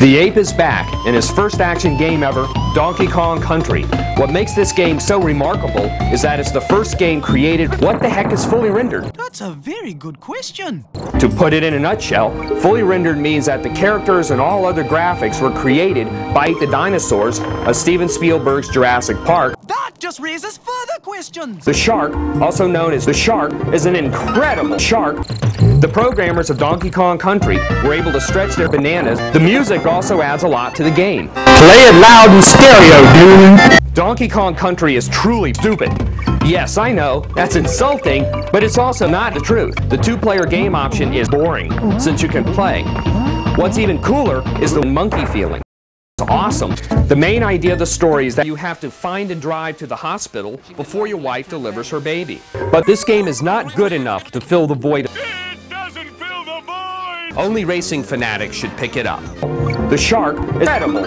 The ape is back in his first action game ever, Donkey Kong Country. What makes this game so remarkable is that it's the first game created. What the heck is fully rendered? That's a very good question. To put it in a nutshell, fully rendered means that the characters and all other graphics were created by the dinosaurs of Steven Spielberg's Jurassic Park. That just raises further questions. The shark, also known as the shark, is an incredible shark. The programmers of Donkey Kong Country were able to stretch their bananas. The music also adds a lot to the game. Play it loud and stereo, dude. Donkey Kong Country is truly stupid. Yes, I know, that's insulting, but it's also not the truth. The two-player game option is boring, since you can play. What's even cooler is the monkey feeling. It's awesome. The main idea of the story is that you have to find and drive to the hospital before your wife delivers her baby. But this game is not good enough to fill the void. It doesn't fill the void! Only racing fanatics should pick it up. The shark is incredible.